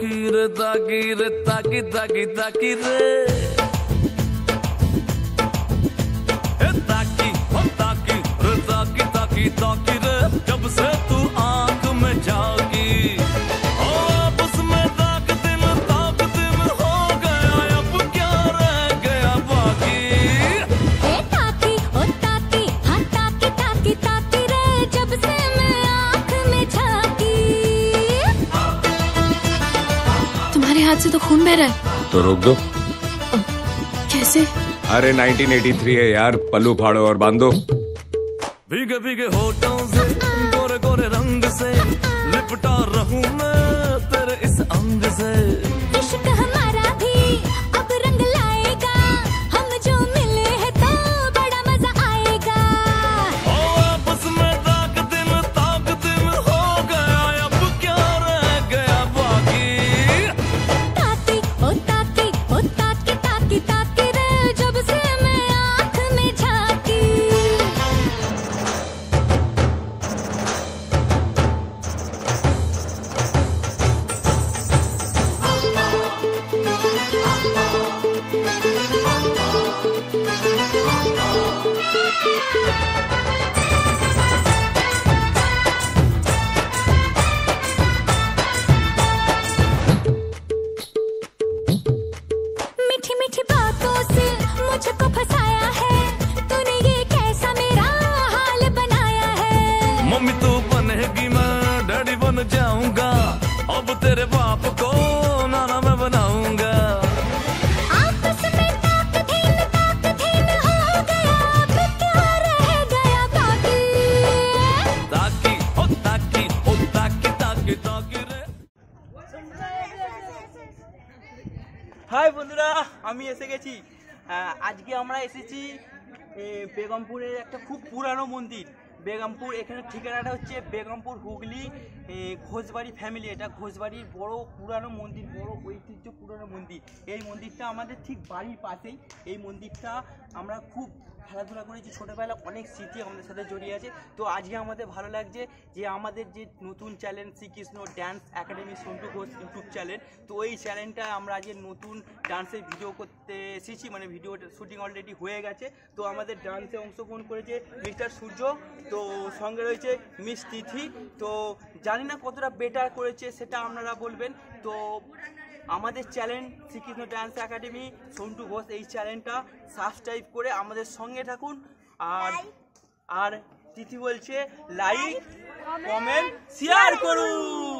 ताकी रे ताकी रे ताकी ताकी ताकी रे ताकी हो ताकी रे ताकी ताकी ताकी। हाथ से तो खून बह रहा है। तो रोक दो। कैसे? अरे 1983 है यार। पल्लू फाड़ो और बांधो। भीगे भीगे होठों से गोरे गोरे रंग से लिपटा रहूँ मैं तेरे इस अंग से। হাই বন্ধুরা আমি এসে গেছি। আজকে আমরা এসেছি বেগমপুরের একটা খুব পুরানো মন্দির। বেগমপুর, এখানে ঠিকানাটা হচ্ছে বেগমপুর হুগলি ঘোষবাড়ি ফ্যামিলি এটা ঘোষবাড়ির বড় পুরানো মন্দির, বড় ঐতিহ্য পুরানো মন্দির। এই মন্দিরটা আমাদের ঠিক বাড়ির পাশেই। এই মন্দিরটা আমরা খুব খেলাধুলা করেছি ছোটোবেলা অনেক স্মৃতি আমাদের সাথে জড়িয়ে আছে। তো আজকে আমাদের ভালো লাগছে যে আমাদের যে নতুন channel Srikrishna dance academy Santu Ghosh YouTube channel তো এই চ্যানেলটা আমরা আজকে নতুন ডান্সের ভিডিও করতে এসেছি। মানে ভিডিও শুটিং অলরেডি হয়ে গেছে। তো আমাদের ডান্সে অংশগ্রহণ করেছে মিস্টার সূর্য। তো সঙ্গে রয়েছে মিস তিথি। তো জানি না কতটা বেটার করেছে সেটা আপনারা বলবেন। তো আমাদের channel Srikrishna dance academy Santu Ghosh এই চ্যানেলটা সাবস্ক্রাইব করে আমাদের সঙ্গে থাকুন। আর আর তিথি বলছে লাইক কমেন্ট শেয়ার করুন।